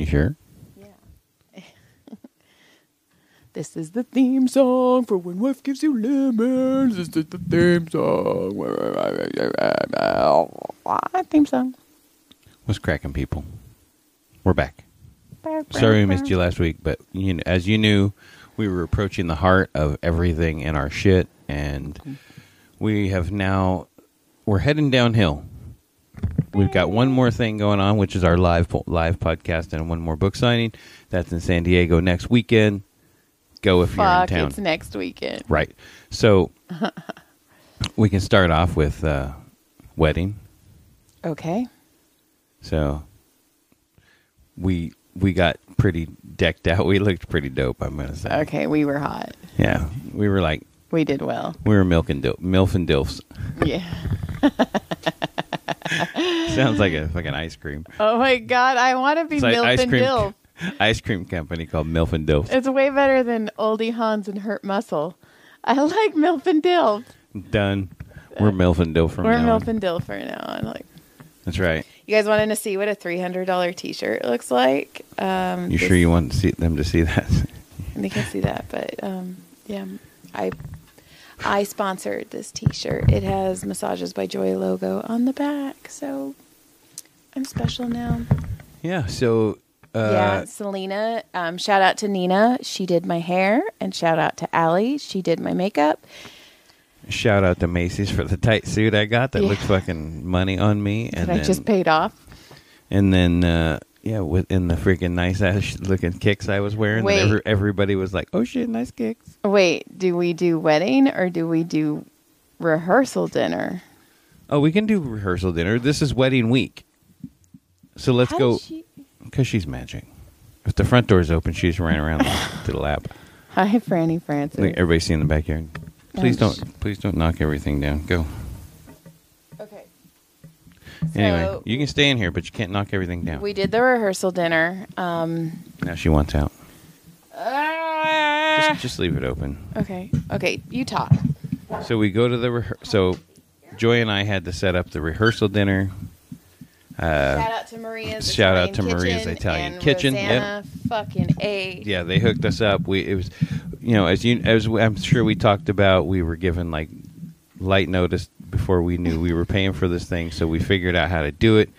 You sure? Yeah. this is the theme song for when wife gives you lemons. This is the theme song. theme song. What's cracking, people? We're back. Sorry we missed you last week, but you know, as you knew, we were approaching the heart of everything in our shit, and mm-hmm. we have now we're heading downhill. We've got one more thing going on, which is our live live podcast, and one more book signing. That's in San Diego next weekend. Go if Fuck, you're in town. it's next weekend. Right. So we can start off with uh, wedding. Okay. So we we got pretty decked out. We looked pretty dope. I'm gonna say. Okay, we were hot. Yeah, we were like We did well. we were milk and dil- milf and dilfs. Yeah. Sounds like a fucking ice cream. Oh my god, I want to be It's like Milf ice and cream Dilf. ice cream company called Milf and. It's way better than Oldie Hans and Hurt Muscle. I like Milf and Dilf. Done. We're Milf and Dilf from We're now Milf and Dilf right now. I'm like, That's right. you guys wanted to see what a three hundred dollar T-shirt looks like? Um, You this- sure you want to see them to see that? They can see that, but um, yeah, I I sponsored this T-shirt. It has Massages by Joy logo on the back, so I'm special now. yeah. So. Uh, yeah, Selena. Um, shout out to Nina. She did my hair, and shout out to Allie. She did my makeup. Shout out to Macy's for the tight suit I got that Yeah. looks fucking money on me, and that I just paid off. and then uh, yeah, within the freaking nice ass looking kicks I was wearing, Wait. every, everybody was like, "Oh shit, nice kicks." Wait, do we do wedding or do we do rehearsal dinner? Oh, we can do rehearsal dinner. This is wedding week, so let's How go did she- because she's magic. If the front door's open, she's running around to the lap. Hi, Franny Francis. Everybody's seeing the backyard. Please don't, please don't knock everything down. Go. Anyway, you can stay in here, but you can't knock everything down. We did the rehearsal dinner. Um, now she wants out. Just, just leave it open. okay. Okay. You talk. So we go to the rehe- so Joy and I had to set up the rehearsal dinner. Uh, shout out to Maria's. shout out Italian to Maria's Kitchen Italian and Kitchen, Rosanna fucking a. yeah, they hooked us up. We it was, you know, as you as we- I'm sure we talked about, we were given like light notice before we knew we were paying for this thing, so we figured out how to do it,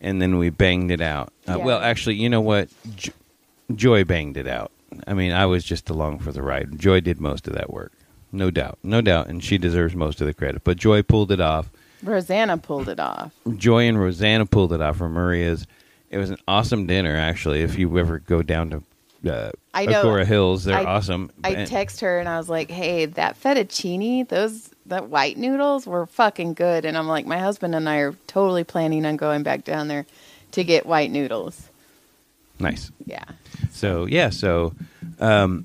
and then we banged it out. Uh, Yeah. Well, actually, you know what? Jo- Joy banged it out. I mean, I was just along for the ride. Joy did most of that work, no doubt, no doubt, and she deserves most of the credit. But Joy pulled it off. Rosanna pulled it off. Joy and Rosanna pulled it off from Maria's. It was an awesome dinner, actually. If you ever go down to uh, I know. Agoura Hills, they're I- awesome. I And- text her and I was like, "Hey, that fettuccine, those that white noodles were fucking good." And I'm like, "My husband and I are totally planning on going back down there to get white noodles." nice. Yeah. So yeah, so um,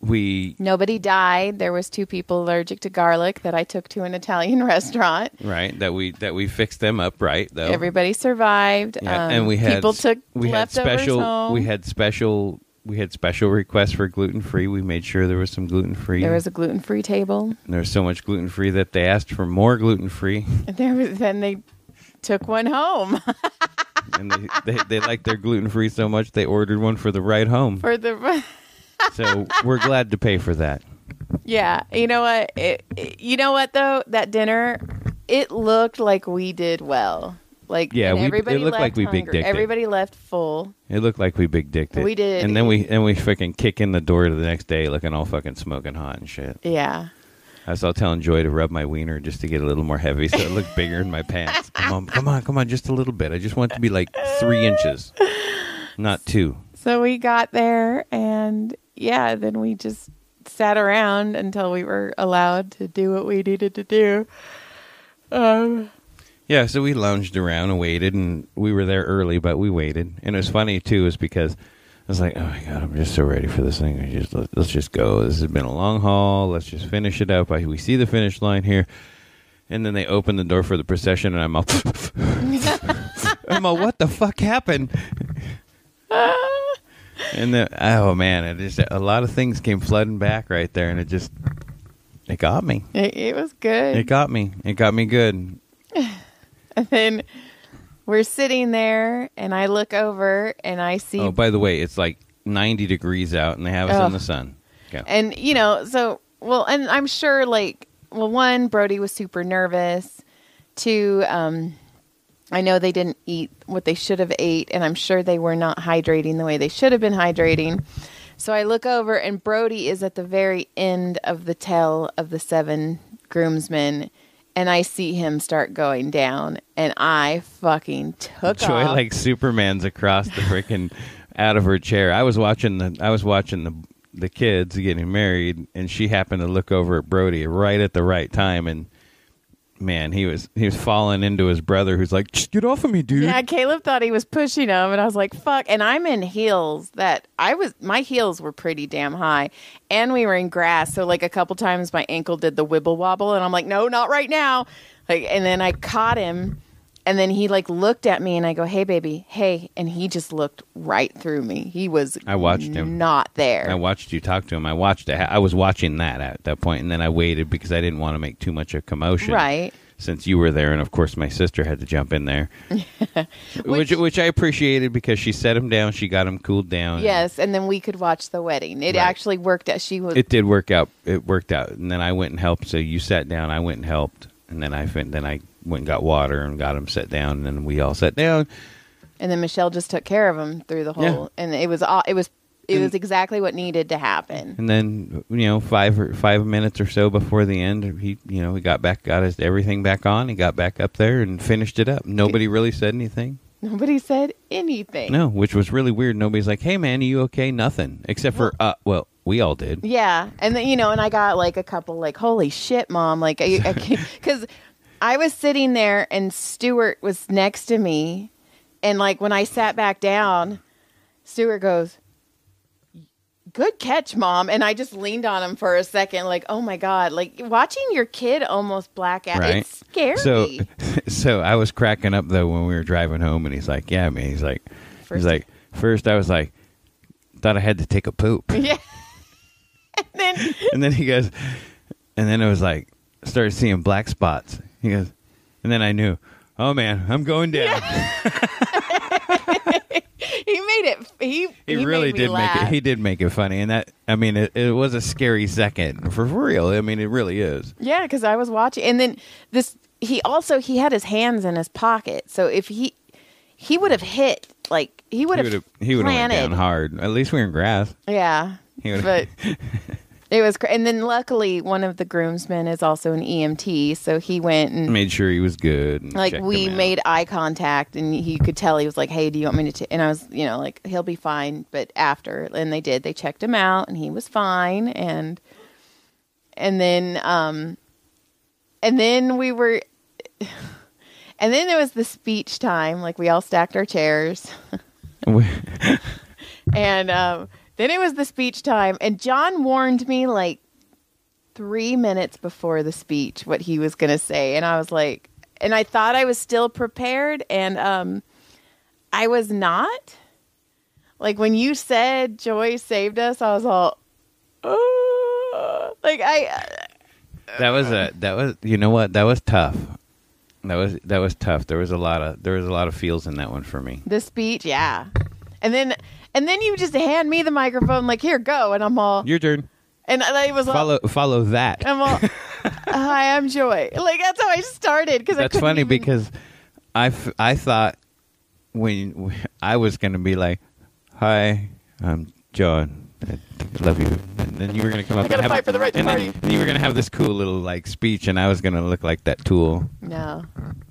we Nobody died. There was two people allergic to garlic that I took to an Italian restaurant. right that we that we fixed them up right though. Everybody survived. yeah, Um, and we had people took we had special home. we had special we had special requests for gluten free. We made sure there was some gluten free. there was a gluten free table. there was so much gluten free that they asked for more gluten free, And there was then they took one home and they, they they liked their gluten free so much they ordered one for the ride home. for the. so we're glad to pay for that. Yeah, you know what? It, it- you know what though? That dinner, it looked like we did well. Like Yeah, we- it everybody looked like we big dicked. Everybody left full. It looked like we big dicked it. We did. and then we and we fucking kick in the door to the next day looking all fucking smoking hot and shit. Yeah. I was all telling Joy to rub my wiener just to get a little more heavy, so it looked bigger in my pants. Come on, come on, come on, just a little bit. I just want it to be like three inches, not two. So we got there, and yeah, then we just sat around until we were allowed to do what we needed to do. Um, Yeah, so we lounged around and waited, and we were there early, but we waited. And it was funny too, is because I was like, "Oh my god, I'm just so ready for this thing. I just let, let's just go. This has been a long haul. Let's just finish it up. I, we see the finish line here." And then they open the door for the procession, and I'm all, I'm all, "What the fuck happened?" and then, oh man, it just a lot of things came flooding back right there, and it just it got me. it, it was good. It got me. It got me good. And then we're sitting there, and I look over and I see Oh, by the way, it's like 90 degrees out, and they have us in the sun. And you know, so well, and I'm sure like well, one Brodie was super nervous. Two, um, I know they didn't eat what they should have ate, and I'm sure they were not hydrating the way they should have been hydrating. So I look over, and Brodie is at the very end of the tail of the seven groomsmen, and I see him start going down, and I fucking took Joy off. like Superman's across the freaking out of her chair. I was watching the I was watching the the kids getting married, and she happened to look over at Brodie right at the right time, and man, he was he was falling into his brother, who's like, "Just get off of me, dude." Yeah, Caleb thought he was pushing him, and I was like, "Fuck!" And I'm in heels that I was. My heels were pretty damn high, and we were in grass, so like a couple times my ankle did the wibble wobble, and I'm like, "No, not right now!" Like, and then I caught him, and then he like looked at me, and I go, "Hey, baby, hey," and he just looked right through me. He was. I watched him. Not there. I watched you talk to him. I watched it. I was watching that at that point, and then I waited because I didn't want to make too much of commotion. Right. Since you were there, and of course my sister had to jump in there, which, which I appreciated because she set him down. She got him cooled down. and Yes, and then we could watch the wedding. It Right. actually worked. out. She was. it did work out. It worked out, and then I went and helped. So you sat down. I went and helped, and then I fin- then I went and got water and got him set down, and then we all sat down. and then Michelle just took care of him through the whole. Yeah. And it was. all It was. It And- was exactly what needed to happen. And then you know five or five minutes or so before the end, he you know he got back, got his everything back on. He got back up there and finished it up. Nobody really said anything. Nobody said anything. No, which was really weird. Nobody's like, "Hey, man, are you okay?" Nothing except for uh, well, we all did. Yeah, and then you know, and I got like a couple like, "Holy shit, mom!" Like, because I was sitting there and Stuart was next to me, and like when I sat back down, Stuart goes, "Good catch, mom," and I just leaned on him for a second, like, "Oh my god!" Like watching your kid almost black out, Right. it's scary. So, so I was cracking up though when we were driving home, and he's like, "Yeah, man." He's like, First- he's like, first I was like, thought I had to take a poop, yeah, and then and then he goes, and then it was like, started seeing black spots. He goes, and then I knew, oh man, I'm going down. he made it. He He, he really did laugh. make it. He did make it funny, and that I mean, it, it was a scary second for real. I mean, it really is. Yeah, because I was watching, and then this. He also he had his hands in his pocket, so if he he would have hit like he would have. He would have went planted. down hard. At least we were in grass. Yeah, He would've- but it was. cra- And then luckily, one of the groomsmen is also an EMT, so he went and Made sure he was good. and like checked we him out. made eye contact, and he could tell he was like, "Hey, do you want me to?" T-? And I was, you know, like he'll be fine. But after, and they did, they checked him out, and he was fine, and and then um, and then we were. And then there was the speech time. Like we all stacked our chairs. And um, then it was the speech time, and John warned me like three minutes before the speech what he was going to say, and I was like, and I thought I was still prepared, and um, I was not. Like when you said Joy saved us, I was all, oh, like I. that was a that was you know what that was tough. That was that was tough. There was a lot of there was a lot of feels in that one for me. The speech, yeah, and then and then you just hand me the microphone, like here, go, and I'm all, Your turn. and I was all, Follow follow that. I'm all, uh, hi, I'm Joy. Like that's how I started because That's funny because I, f- I thought when I was going to be like, "Hi, I'm John. I love you," and then you were going to come up I gotta and have fight for the right to and party. then you were going to have this cool little like speech, and I was going to look like that tool. no,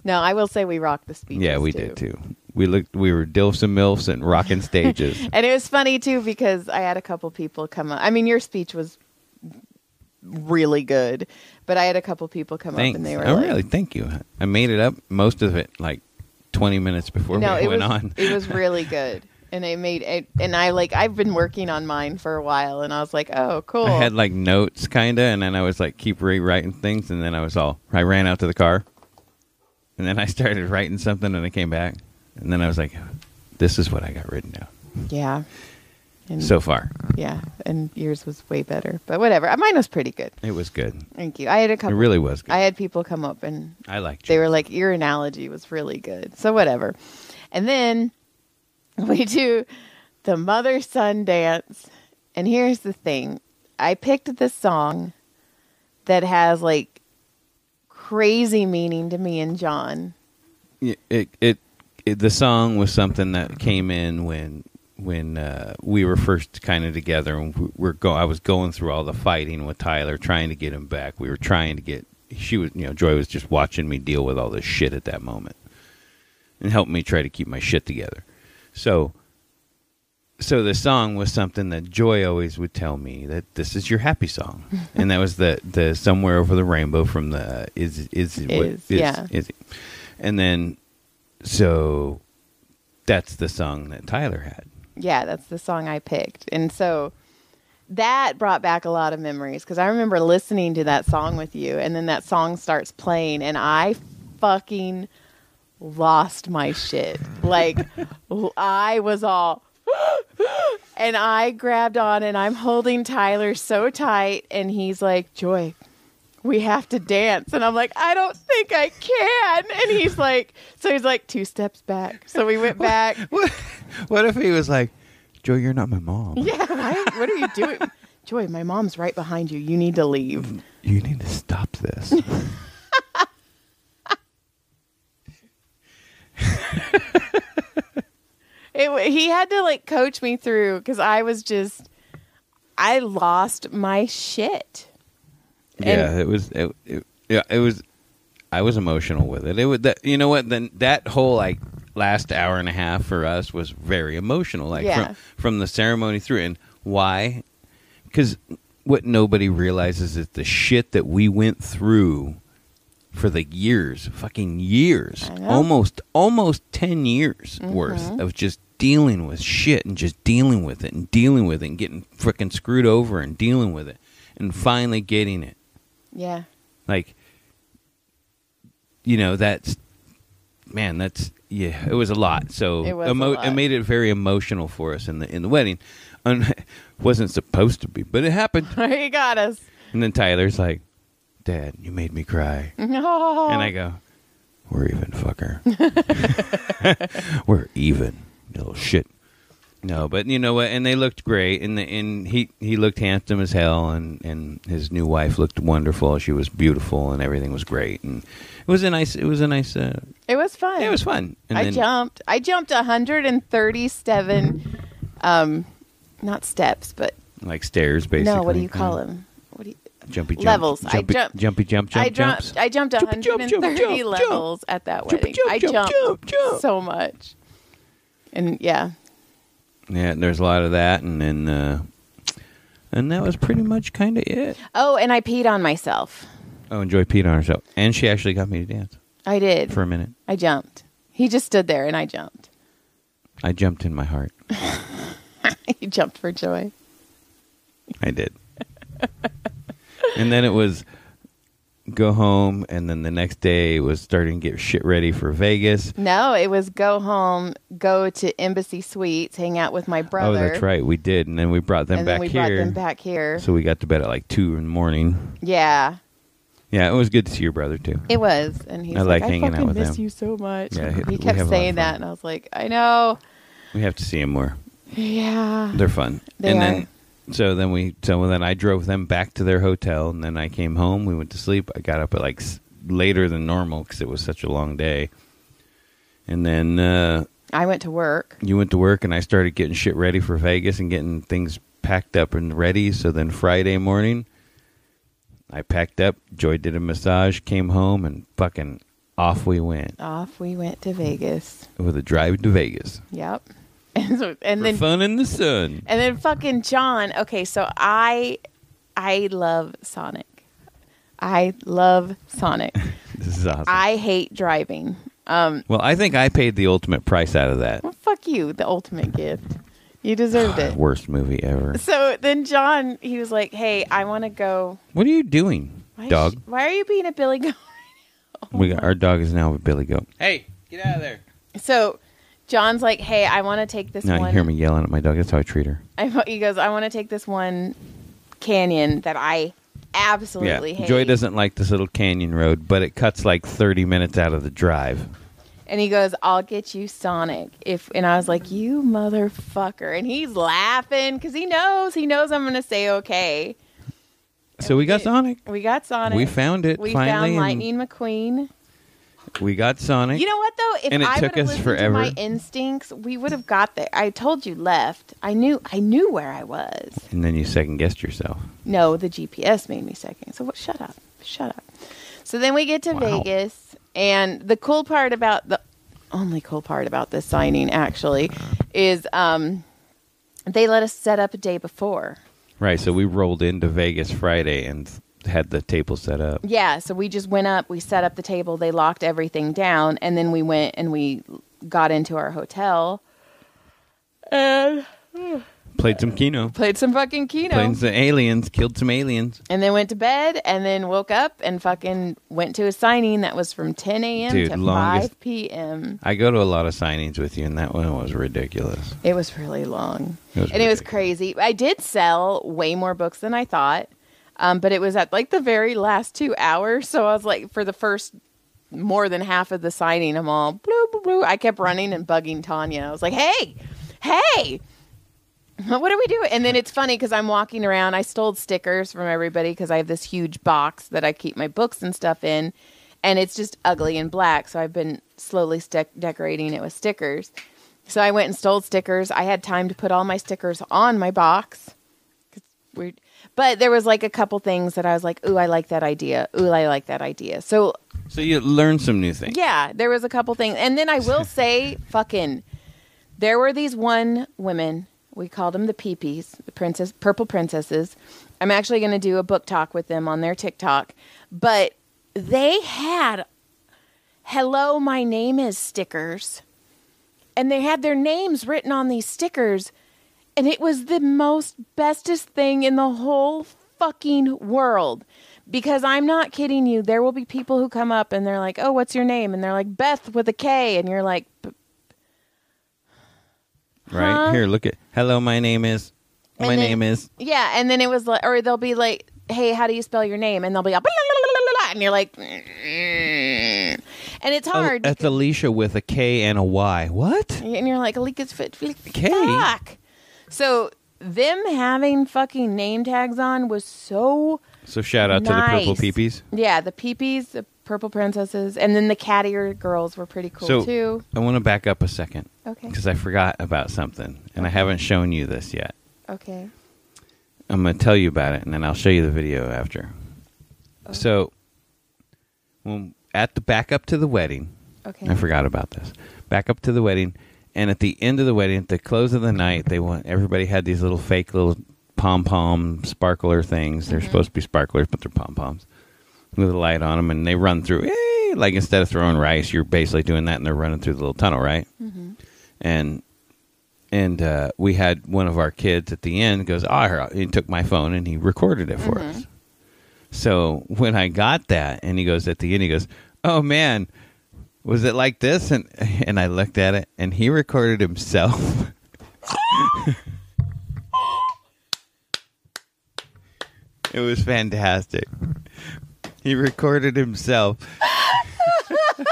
no. I will say we rocked the speech. yeah, we did too. We looked. We were dilfs and milfs and rocking stages. And it was funny too because I had a couple people come up. I mean, your speech was really good, but I had a couple people come Thanks. up and they were oh, like, really? Thank you. I made it up most of it like twenty minutes before "No, we it went was on. it was really good." And it made it, and I like I've been working on mine for a while, and I was like, "Oh, cool." I had like notes, kinda, and then I was like keep rewriting things, and then I was all I ran out to the car, and then I started writing something, and I came back, and then I was like, "This is what I got written down." yeah, And so far. yeah, and yours was way better. But whatever. Uh, mine was pretty good. It was good. Thank you. I had a couple. It really was good. I had people come up and I liked they were like, "Your analogy was really good." So whatever. And then we do the mother son dance. And here's the thing: I picked this song that has like crazy meaning to me and John. it, it, it, it the song was something that came in when when uh, we were first kind of together and we we're go I was going through all the fighting with Tyler trying to get him back. We were trying to get she was you know Joy was just watching me deal with all this shit at that moment and helped me try to keep my shit together. So so the song was something that Joy always would tell me that this is your happy song, and that was the the somewhere over the rainbow from the is is what- Is, yeah. is and then so that's the song that Tyler had. Yeah, that's the song I picked. And so that brought back a lot of memories because I remember listening to that song with you, and then that song starts playing, and I fucking lost my shit. Like, I was all. And I grabbed on and I'm holding Tyler so tight, and he's like, Joy, we have to dance. And I'm like, I don't think I can. And he's like, so he's like, two steps back. So we went back. What, what if he was like, Joy, you're not my mom. Yeah, why, what are you doing? Joy, my mom's right behind you. You need to leave. You need to stop this. It, he had to like coach me through because I was just, I lost my shit. Yeah, it was. It, it, yeah, it was. I was emotional with it. It was that. You know what? Then that whole like last hour and a half for us was very emotional. Like Yeah. from from the ceremony through, and why? Because what nobody realizes is the shit that we went through for the years, fucking years, know. almost almost ten years mm-hmm. worth of just dealing with shit and just dealing with it and dealing with it and getting freaking screwed over and dealing with it and finally getting it. Yeah. Like, you know, that's man, that's yeah, it was a lot. So It emo- lot. it made it very emotional for us in the in the wedding. Un- wasn't supposed to be, but it happened. he got us. And then Tyler's like, "Dad, you made me cry." No. And I go, "We're even, fucker. We're even, little shit." No, but you know what? And they looked great, and the, and he he looked handsome as hell, and and his new wife looked wonderful. She was beautiful, and everything was great, and it was a nice. It was a nice. Uh, it was fun. it was fun. And I then, jumped. I jumped 137, um, not steps, but like stairs, basically. no. What do you call them? What do you? Jumpy jump, Levels. I Jumpy, jumped- jumpy jump jump I jumps. jumped. I jumped Jump, jump, jump, 130 jump, jump. levels at that wedding. jump, I jump, jumped jump, jump. so much, and yeah, Yeah, there's a lot of that, and then uh, and that was pretty much kind of it. Oh, and I peed on myself. Oh, and Joy peed on herself, and she actually got me to dance I did. for a minute. I jumped. He just stood there and I jumped. I jumped in my heart. he jumped for joy. I did. and then it was go home, and then the next day was starting to get shit ready for Vegas. No, it was go home, go to Embassy Suites, hang out with my brother. Oh, that's right, we did, and then we brought them and back then we here. brought them back here. So we got to bed at like two in the morning. yeah, Yeah, it was good to see your brother too. it was. And he's I like, like I hanging out fucking with miss him. you so much. Yeah, he- he kept have a lot of saying that, and I was like, I know. We have to see him more. Yeah. They're fun. They and are. then so then we so then I drove them back to their hotel and then I came home. We went to sleep. I got up at like later than normal because it was such a long day. And then uh, I went to work. you went to work and I started getting shit ready for Vegas and getting things packed up and ready. So then Friday morning, I packed up. Joy did a massage, came home, and fucking off we went Off we went to Vegas. with a drive to Vegas Yep. And so, and for then fun in the sun. And then fucking John. Okay, so I I love Sonic. I love Sonic. This is awesome. I hate driving. Um well, I think I paid the ultimate price out of that. well, fuck you, the ultimate gift. You deserved it. Worst movie ever. So then John, he was like, "Hey, I want to go." What are you doing, Why dog? she- why are you being a Billy Goat? we got our dog is now a Billy Goat. Hey, get out of there! So John's like, "Hey, I want to take this Now one." you hear me yelling at my dog. That's how I treat her. I, he goes, "I want to take this one canyon that I absolutely yeah. hate." Joy doesn't like this little canyon road, but it cuts like 30 minutes out of the drive. And he goes, "I'll get you Sonic." If and I was like, "You motherfucker!" And he's laughing because he knows he knows I'm going to say okay. So we got did. Sonic. We got Sonic. We found it We finally. found Lightning McQueen. We got Sonic. You know what though? If And it I took us forever. to my instincts, we would have got there. I told you left. I knew. I knew where I was. and then you second guessed yourself. No, the GPS made me second. So what? Shut up. Shut up. So then we get to Wow. Vegas, and the cool part about the only cool part about this signing actually is um, they let us set up a day before. Right. So we rolled into Vegas Friday and had the table set up. Yeah, so we just went up, we set up the table, they locked everything down, and then we went and we got into our hotel and Played some Keno. played some fucking Keno. Played some aliens. Killed some aliens. and then went to bed and then woke up and fucking went to a signing that was from 10 a.m. Dude, to longest- 5 p.m. I go to a lot of signings with you, and that one was ridiculous. It was really long. It was and it was crazy. I did sell way more books than I thought, um, but it was at like the very last two hours. So I was like, for the first more than half of the signing, I'm all blue, blue, blue. I kept running and bugging Tanya. I was like, hey, hey. What do we do? And then it's funny because I'm walking around. I stole stickers from everybody because I have this huge box that I keep my books and stuff in, and it's just ugly and black. So I've been slowly decorating it with stickers. So I went and stole stickers. I had time to put all my stickers on my box. 'Cause we're- But there was like a couple things that I was like, "Ooh, I like that idea. Ooh, I like that idea." So So you learned some new things. yeah, there was a couple things, and then I will say, fucking, there were these one women. We called them the peepees, the princess, purple princesses. I'm actually going to do a book talk with them on their TikTok, but they had "Hello, my name is" stickers, and they had their names written on these stickers, and it was the most bestest thing in the whole fucking world. Because I'm not kidding you, there will be people who come up and they're like, "Oh, what's your name?" and they're like, "Beth with a K," and you're like, "B- Right Huh? here, look at. Hello, my name is. My then- name is. Yeah, and then it was like, or they'll be like, "Hey, how do you spell your name?" And they'll be, all, "Blah, blah, blah, blah, blah," and you're like, and it's Oh, hard. that's Alicia with a K and a Y. What? and you're like, "Alika's fit, fit, K? fuck." So them having fucking name tags on was so So shout out to the purple Nice. peepees. yeah. The peepees, the purple princesses, and then the cat ear girls were pretty cool so too. I want to back up a second Okay, because I forgot about something and I haven't shown you this yet. okay, I'm going to tell you about it and then I'll show you the video after. Oh. So, when at the back up to the wedding, okay. I forgot about this. Back up to the wedding, and at the end of the wedding, at the close of the night, they want everybody had these little fake little pom pom sparkler things. They're supposed to be sparklers, but they're pom poms with a light on them, and they run through. eh, like instead of throwing rice, you're basically doing that, and they're running through the little tunnel, right? And and uh, we had one of our kids at the end goes, oh, I heard-" he took my phone and he recorded it for us. So when I got that, and he goes at the end, he goes, "Oh man, was it like this?" And and I looked at it, and he recorded himself. it was fantastic. He recorded himself,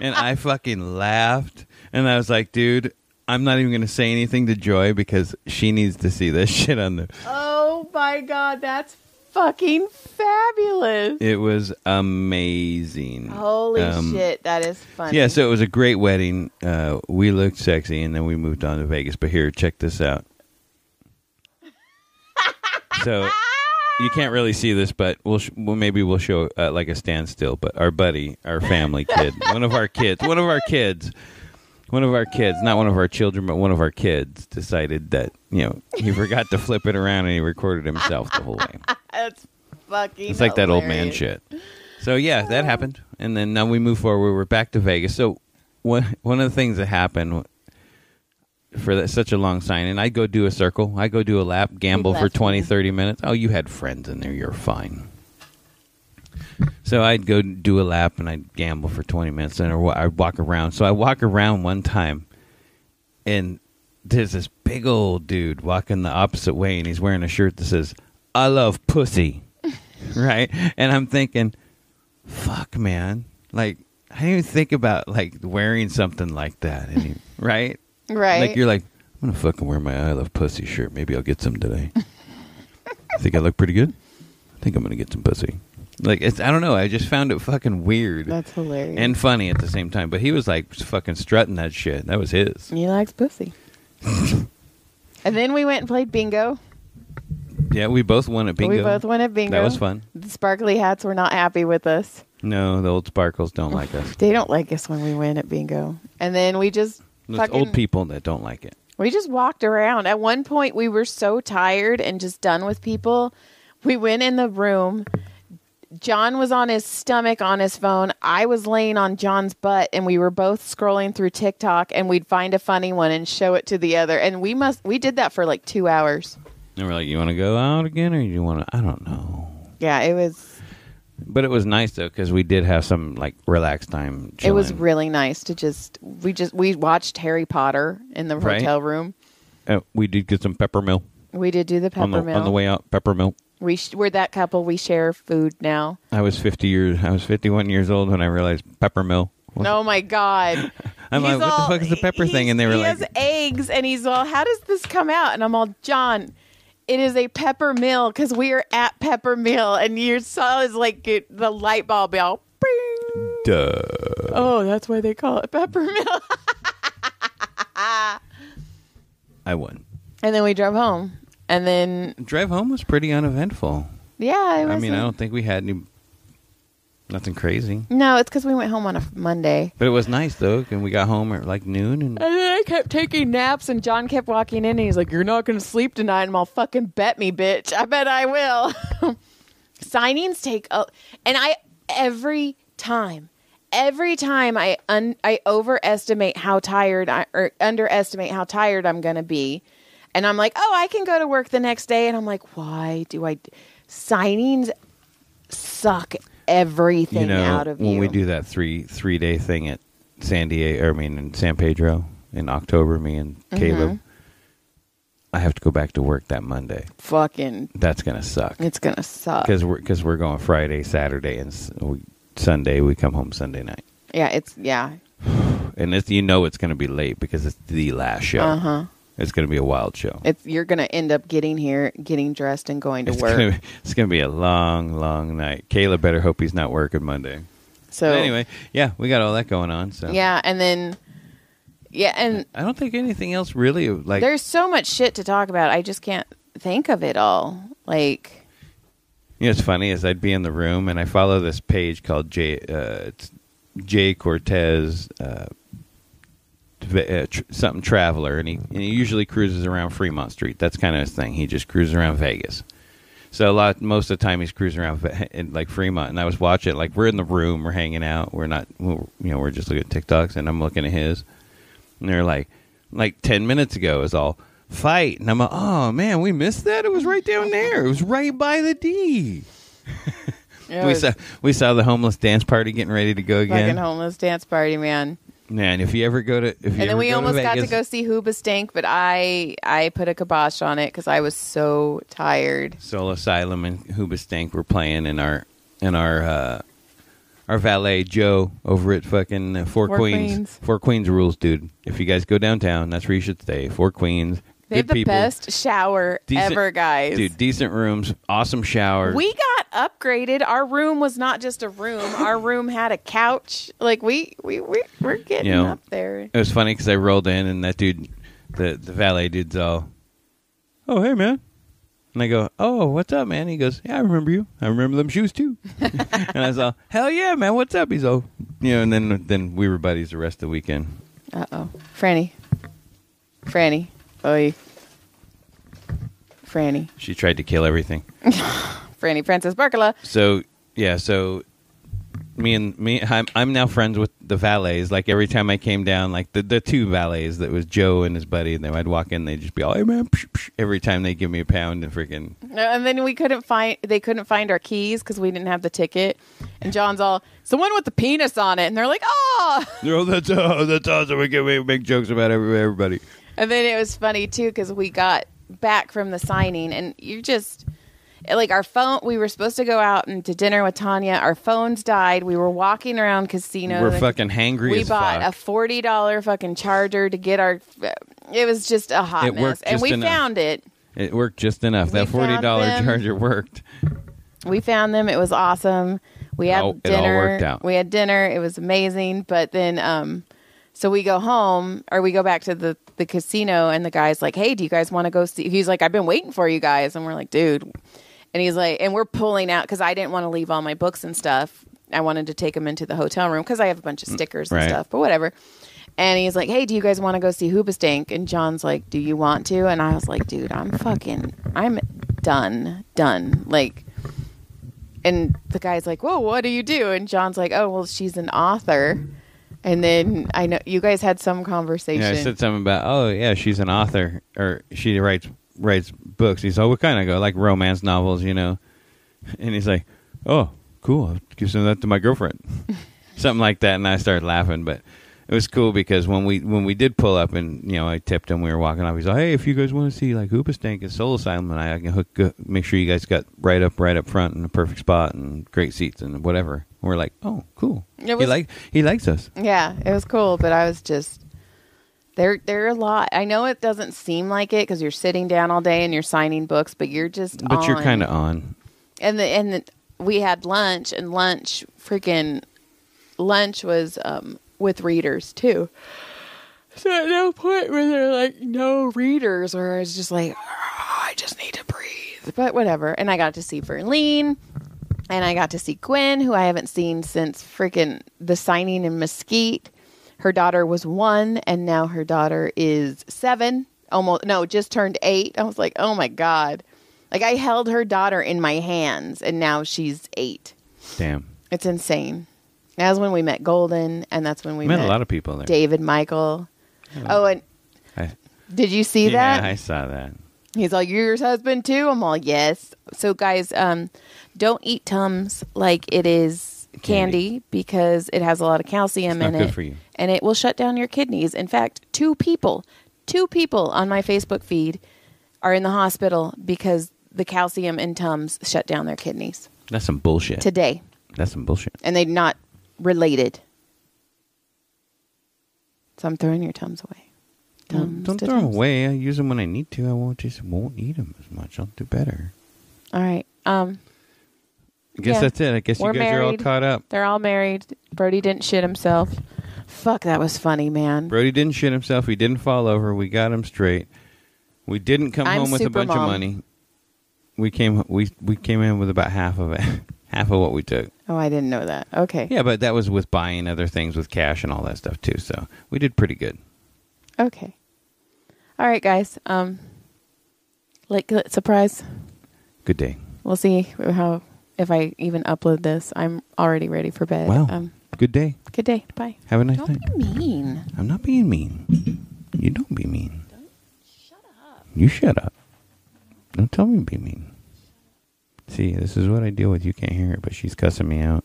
and I fucking laughed, and I was like, "Dude." I'm not even going to say anything to Joy because she needs to see this shit on the Oh my god, that's fucking fabulous. It was amazing. Holy Um, shit, that is funny. Yeah, so it was a great wedding. Uh, we looked sexy, and then we moved on to Vegas. But here, check this out. so you can't really see this, but we'll, sh- well maybe we'll show uh, like a standstill. But our buddy, our family kid, one of our kids, one of our kids, one of our kids, not one of our children, but one of our kids, decided that you know he forgot to flip it around, and he recorded himself the whole way. that's fucking. It's like that old man hilarious. shit. So yeah, that happened, and then now we move forward. We're back to Vegas. So one one of the things that happened for that, such a long sign, and I go do a circle. I go do a lap, gamble for left 20, 30 minutes. Oh, you had friends in there. You're fine. So I'd go do a lap and I'd gamble for 20 minutes and I'd walk around. So I walk around one time and there's this big old dude walking the opposite way and he's wearing a shirt that says, I love pussy. right? And I'm thinking, fuck, man. Like, I didn't even think about like wearing something like that. Any, right? Right. Like, you're like, I'm going to fucking wear my I love pussy shirt. Maybe I'll get some today. think I look pretty good? I think I'm going to get some pussy. Like it's I don't know. I just found it fucking weird That's hilarious. and funny at the same time. But he was like fucking strutting that shit. That was his. he likes pussy. and then we went and played bingo. Yeah, we both won at bingo. We both went at bingo. That was fun. The sparkly hats were not happy with us. No, the old sparkles don't like us. They don't like us when we win at bingo. And then we just There's fucking, old people that don't like it. We just walked around. At one point, we were so tired and just done with people. We went in the room. John was on his stomach on his phone. I was laying on John's butt, and we were both scrolling through TikTok. And we'd find a funny one and show it to the other. And we must we did that for like two hours. And we're like, you want to go out again, or you want to? I don't know. Yeah, it was But it was nice though because we did have some like relaxed time. it was really nice to just we just we watched Harry Potter in the Right. hotel room. Uh, we did get some peppermill We did do the on the on the way out. Peppermill. We sh- we're that couple. We share food now. I was fifty years. I was fifty-one years old when I realized peppermill. was- Oh my god! I'm He's like, what the fuck is the pepper thing? And they were he like, he has eggs, and he's all, how does this come out? And I'm all, John, it is a pepper mill because we are at pepper mill, and you saw is like it, the light bulb be all, bing. duh. Oh, that's why they call it pepper mill. I won. and then we drove home, and then Drive home was pretty uneventful. yeah, it was. I mean, I don't think we had any nothing crazy, No, it's because we went home on a Monday. but it was nice though. And we got home at like noon, and And then I kept taking naps, and John kept walking in, and he's like, "You're not going to sleep tonight." And I'm all, "Fucking bet me, bitch! I bet I will." Signings take, a, and I every time, every time I un, I overestimate how tired I or underestimate how tired I'm going to be, and I'm like, "Oh, I can go to work the next day," and I'm like, "Why do I?" Signings suck everything you know, out of me? when you. we do that three three day thing at San Diego, or I mean in San Pedro in October, me and Mm-hmm. Caleb, I have to go back to work that Monday. fucking, That's gonna suck it's gonna suck. because we're because we're going Friday, Saturday, and we, Sunday. We come home Sunday night, Yeah, it's yeah. and it's you know it's gonna be late because it's the last show. Uh huh. It's gonna be a wild show. It's you're gonna end up getting here, getting dressed, and going to It's work. gonna, be, it's gonna be a long, long night. Caleb better hope he's not working Monday. so But anyway, yeah, we got all that going on. So yeah, and then yeah, and I don't think anything else really like. there's so much shit to talk about. I just can't think of it all. Like You know, it's funny is I'd be in the room and I follow this page called J uh, it's Jay Cortez uh, uh, tr- something traveler, and he and he usually cruises around Fremont Street. That's kind of his thing. He just cruises around Vegas. So a lot, most of the time, he's cruising around in like Fremont, and I was watching. Like we're in the room, we're hanging out, we're not, we're, you know, we're just looking at TikToks, and I'm looking at his, and they're like, like ten minutes ago is all fight, and I'm like, oh man, we missed that. It was right down there. It was right by the D. we was saw we saw the homeless dance party getting ready to go fucking again. homeless dance party, man. Man, if you ever go to, if you And then we go almost to got to Vegas, go see Hoobastank, but I I put a kibosh on it because I was so tired. Soul Asylum and Hoobastank were playing in our in our uh, our valet Joe over at fucking uh, Four, Four Queens. Queens. Four Queens rules, dude. If you guys go downtown, that's where you should stay. Four Queens. They have the people. best shower Decent- ever, guys. Dude, decent rooms, awesome shower. We got upgraded. Our room was not just a room. Our room had a couch. Like we we we we're getting You know, up there. It was funny because I rolled in and that dude, the the valet dude's all, "Oh hey man," and I go, "Oh what's up man?" He goes, "Yeah I remember you. I remember them shoes too." and I was all, "Hell yeah man, what's up?" He's all, you know, and then then we were buddies the rest of the weekend. Uh oh, Franny, Franny, oi, Franny, She tried to kill everything. Franny, Francis Barkala. So yeah, so me and me, I'm, I'm now friends with the valets. Like every time I came down, like the, the two valets that was Joe and his buddy, and then I'd walk in, they'd just be all, "Hey man!" Psh, psh, every time they give me a pound and freaking. No, And then we couldn't find they couldn't find our keys because we didn't have the ticket. And John's all, "It's the one with the penis on it," and they're like, "Oh!" Oh, that's oh, that's awesome. We can make, make jokes about every, everybody. And then it was funny too because we got back from the signing, and you just like our phone. We were supposed to go out and to dinner with Tanya. Our phones died. We were walking around casino. We're fucking hangry We as bought fuck. a forty dollar fucking charger to get our. It was just a hot It mess, worked and just we enough. found it. It worked just enough. We that forty dollar them. charger worked. We found them. It was awesome. We had all- it all dinner. worked out. We had dinner. It was amazing. But then, um, so we go home or we go back to the the casino, and the guy's like, "Hey, do you guys want to go see?" He's like, "I've been waiting for you guys," and we're like, "Dude," and he's like, and we're pulling out because I didn't want to leave all my books and stuff. I wanted to take them into the hotel room because I have a bunch of mm, stickers and right. stuff, but whatever. And he's like, "Hey, do you guys want to go see Hoobastank?" And John's like, "Do you want to?" And I was like, "Dude, I'm fucking, I'm done, done." Like, and the guy's like, "Whoa, what do you do?" And John's like, "Oh, well, she's an author." And then I know you guys had some conversation. Yeah, I said something about, oh yeah, she's an author or she writes writes books. He's like, what kind? of go like romance novels, you know. And he's like, oh, cool. I'll give some of that to my girlfriend, something like that. And I started laughing, but it was cool because when we when we did pull up and you know I tipped him, we were walking off. He's like, hey, if you guys want to see like Hoobastank and Soul Asylum, and I, I can hook make sure you guys got right up right up front in a perfect spot and great seats and whatever. We're like, oh, cool. It he like he likes us. yeah, it was cool, but I was just there. There are a lot. I know it doesn't seem like it because you're sitting down all day and you're signing books, but you're just. But you're kind of on. and the and the, we had lunch and lunch freaking lunch was um with readers too so at no point were there like no readers or i was just like "Oh, i just need to breathe but whatever and i got to see verlene and i got to see gwen who i haven't seen since freaking the signing in mesquite her daughter was one and now her daughter is seven almost no just turned eight i was like oh my god like I held her daughter in my hands, and now she's eight. Damn. It's insane. That was when we met Golden, and that's when we met met, a lot of people there. David Michael. Oh, and I, did you see that? yeah, that? I saw that. He's like, "You're your husband too." I'm all, "Yes." So, guys, um, don't eat Tums like it is candy, Candy. because it has a lot of calcium It's in not it, for you. and it will shut down your kidneys. In fact, two people, two people on my Facebook feed are in the hospital because the calcium in Tums shut down their kidneys That's some bullshit. today, That's some bullshit. and they're not related. So I'm throwing your Tums away. Tums Don't throw them away. I use them when I need to. I won't just won't eat them as much. I'll do better. All right. Um, I guess Yeah. that's it. I guess We're you guys are all married. caught up. They're all married. Brodie didn't shit himself. Fuck, that was funny, man. Brodie didn't shit himself. He didn't fall over. We got him straight. We didn't come I'm home with a bunch of money. We came we we came in with about half of it, half of what we took. Oh, I didn't know that. Okay. Yeah, but that was with buying other things with cash and all that stuff too. So we did pretty good. Okay. All right, guys. Um, like surprise. Good day. We'll see how if I even upload this. I'm already ready for bed. Wow. Um, Good day. good day. Bye. Have a nice Don't night. be mean. I'm not being mean. You don't be mean. Shut up. You shut up. Don't tell me to be mean. See, this is what I deal with. You can't hear it, but she's cussing me out.